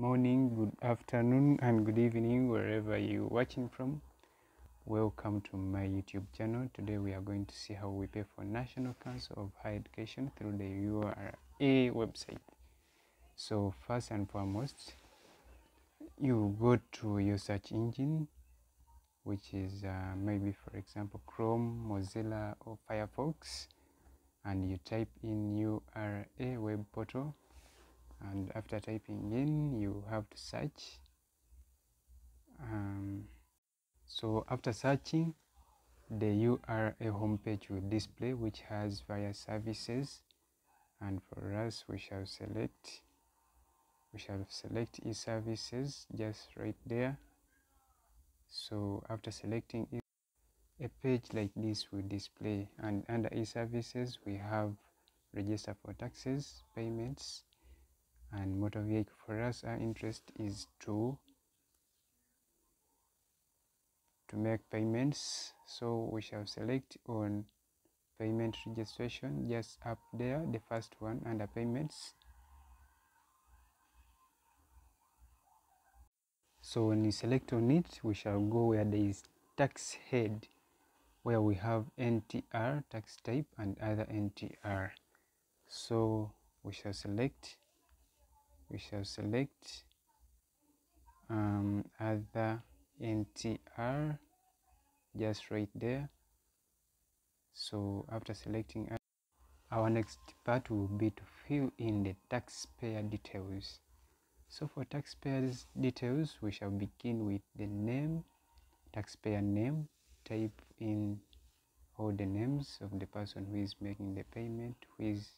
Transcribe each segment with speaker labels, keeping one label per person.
Speaker 1: morning, good afternoon, and good evening, wherever you're watching from. Welcome to my YouTube channel. Today we are going to see how we pay for National Council of Higher Education through the URA website. So first and foremost, you go to your search engine, which is uh, maybe for example Chrome, Mozilla, or Firefox, and you type in URA web portal and after typing in you have to search. Um, so after searching the URA homepage will display which has various services. And for us we shall select we shall select e-services just right there. So after selecting it a page like this will display. And under e-services we have register for taxes payments and motor vehicle for us our interest is to to make payments. So we shall select on payment registration. Just up there the first one under payments. So when you select on it we shall go where there is tax head where we have NTR tax type and other NTR so we shall select we shall select um, other NTR just right there. So after selecting our next part will be to fill in the taxpayer details. So for taxpayers details we shall begin with the name taxpayer name type in all the names of the person who is making the payment who is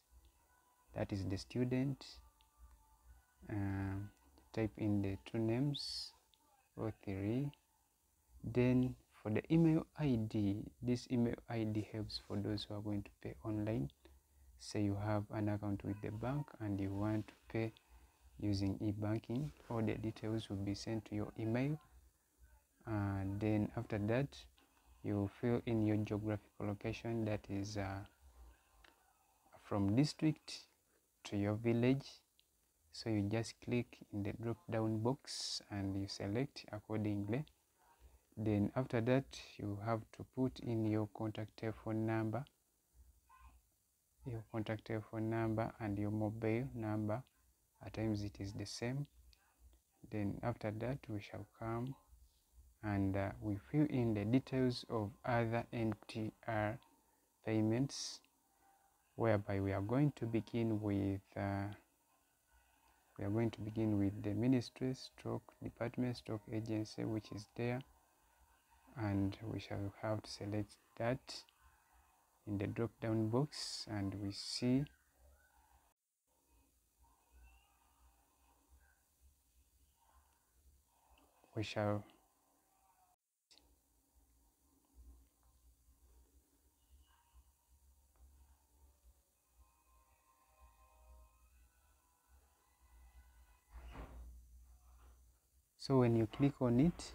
Speaker 1: that is the student uh, type in the two names or three. Then for the email id this email id helps for those who are going to pay online. Say you have an account with the bank and you want to pay using e-banking all the details will be sent to your email. And then after that you fill in your geographical location that is uh, from district to your village so you just click in the drop down box and you select accordingly. Then after that you have to put in your contact telephone number your contact telephone number and your mobile number. At times it is the same. Then after that we shall come and uh, we fill in the details of other NTR payments whereby we are going to begin with uh, we are going to begin with the ministry stroke department stroke agency which is there and we shall have to select that in the drop down box and we see we shall so when you click on it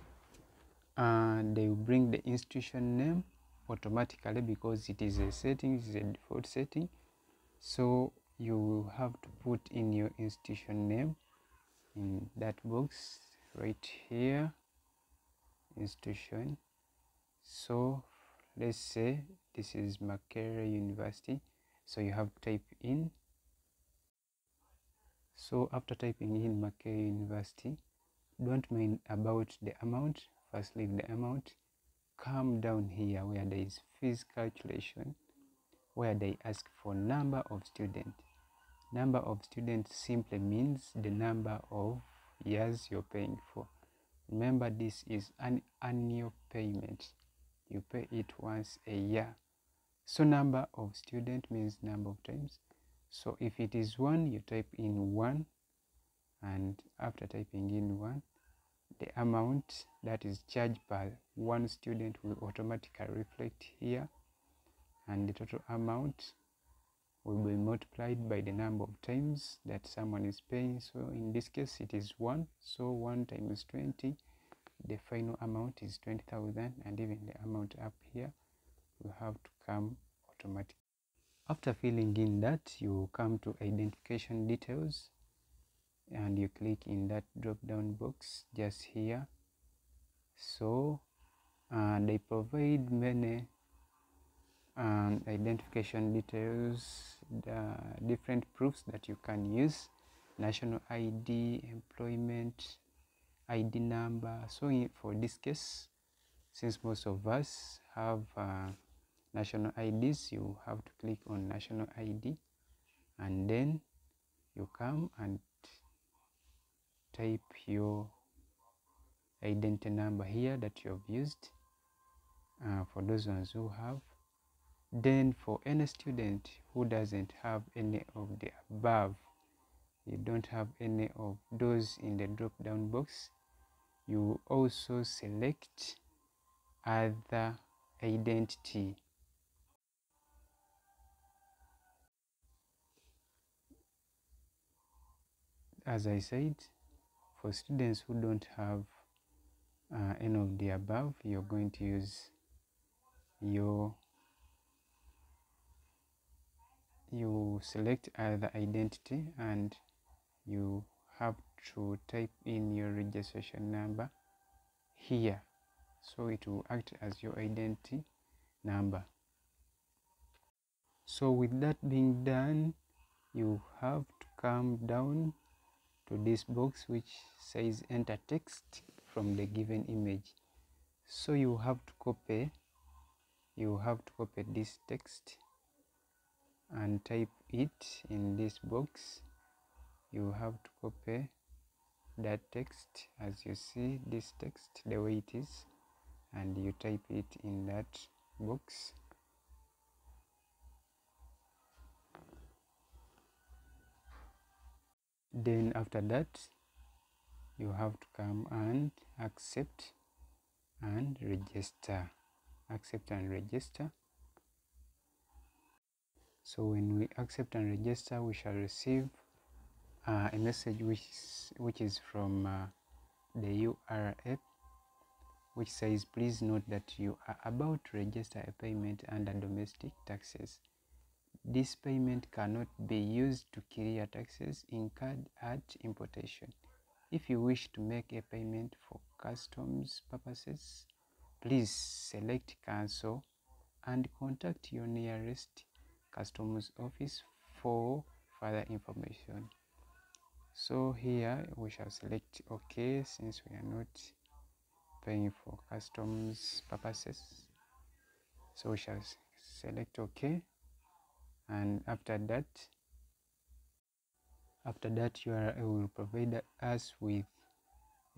Speaker 1: uh, they will bring the institution name automatically because it is a setting it is a default setting. So you will have to put in your institution name in that box right here institution. So let's say this is Makerere University. So you have to type in. So after typing in Makerere University don't mind about the amount. First leave the amount. Come down here where there is fees calculation where they ask for number of students number of students simply means the number of years you're paying for. Remember this is an annual payment. You pay it once a year. So number of student means number of times. So if it is one you type in one and after typing in one the amount that is charged per one student will automatically reflect here and the total amount will be multiplied by the number of times that someone is paying. So in this case it is 1 so 1 times 20 the final amount is 20,000 and even the amount up here will have to come automatically after filling in that you come to identification details and you click in that drop down box just here. So uh, they provide many um, identification details different proofs that you can use national id employment id number so for this case since most of us have uh, national ids you have to click on national id and then you come and type your identity number here that you have used uh, for those ones who have. Then for any student who doesn't have any of the above you don't have any of those in the drop down box you also select other identity. As I said for students who don't have uh, any of the above you're going to use your you select other identity and you have to type in your registration number here. So it will act as your identity number. So with that being done you have to come down to this box which says enter text from the given image. So you have to copy you have to copy this text and type it in this box. You have to copy that text. As you see this text the way it is and you type it in that box then after that you have to come and accept and register. Accept and register. So when we accept and register we shall receive uh, a message which is, which is from uh, the URA which says please note that you are about to register a payment under domestic taxes this payment cannot be used to clear taxes incurred at importation. If you wish to make a payment for customs purposes please select cancel and contact your nearest customs office for further information. So here we shall select ok since we are not paying for customs purposes. So we shall select ok and after that after that are will provide us with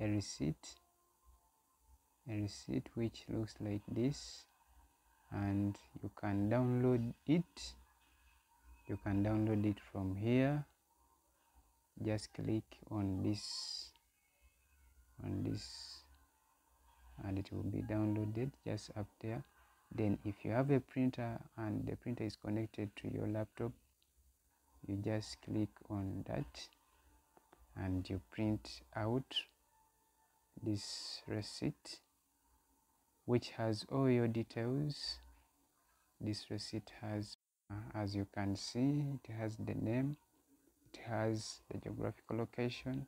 Speaker 1: a receipt a receipt which looks like this. And you can download it. You can download it from here. Just click on this on this and it will be downloaded just up there then if you have a printer and the printer is connected to your laptop you just click on that and you print out this receipt which has all your details. This receipt has uh, as you can see it has the name it has the geographical location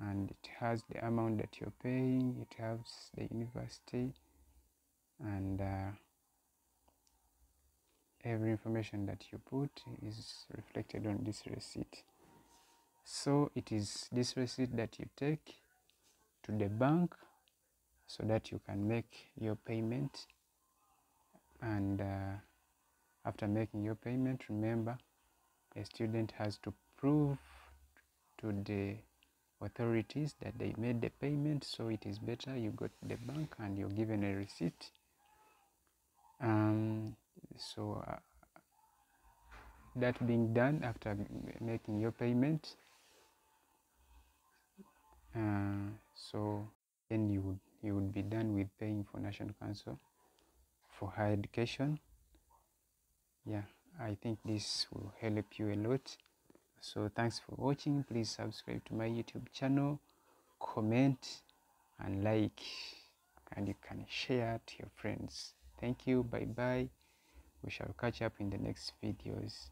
Speaker 1: and it has the amount that you're paying it has the university and uh, every information that you put is reflected on this receipt. So it is this receipt that you take to the bank so that you can make your payment. And uh, after making your payment remember a student has to prove to the authorities that they made the payment. So it is better you go to the bank and you're given a receipt um, so uh, that being done after making your payment uh, so then you would you would be done with paying for national council for higher education. Yeah i think this will help you a lot. So thanks for watching. Please subscribe to my youtube channel comment and like and you can share to your friends thank you. Bye bye we shall catch up in the next videos